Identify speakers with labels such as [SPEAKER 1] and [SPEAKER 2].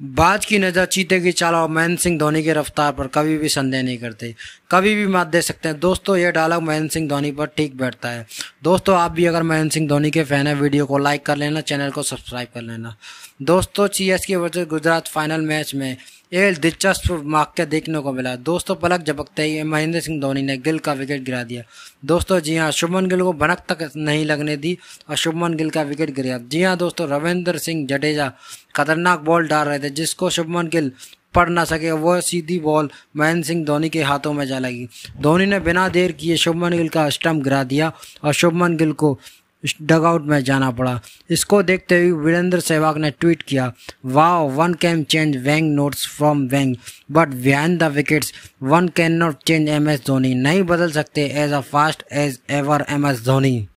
[SPEAKER 1] बाज की नज़र चीते की चाल और महेंद्र सिंह धोनी की रफ्तार पर कभी भी संदेह नहीं करते। कभी भी मत दे सकते हैं। दोस्तों, ये डायलॉग महेंद्र सिंह धोनी पर ठीक बैठता है। दोस्तों, आप भी अगर महेंद्र सिंह धोनी के फ़ैन है वीडियो को लाइक कर लेना चैनल को सब्सक्राइब कर लेना। दोस्तों C S K versus Gujarat final match में एक दिलचस्प वाक्य देखने को मिला। दोस्तों, पलक झपकते ही महेंद्र सिंह धोनी ने गिल का विकेट गिरा दिया। दोस्तों, जी हाँ शुभमन गिल को भनक तक नहीं लगने दी और शुभमन गिल का विकेट गिरा। जी हाँ दोस्तों, रविंद्र सिंह जडेजा खतरनाक बॉल डाल रहे थे, जिसको शुभमन गिल पढ़ ना सके, वह सीधी बॉल महेंद्र सिंह धोनी के हाथों में जा लगी। धोनी ने बिना देर किए शुभमन गिल का स्टम्प गिरा दिया और शुभमन गिल को डगआउट में जाना पड़ा। इसको देखते हुए वीरेंद्र सहवाग ने ट्वीट किया wow one can change wang notes from wang but behind the wickets one can not change M S Dhoni नहीं बदल सकते as a fast as ever M S Dhoni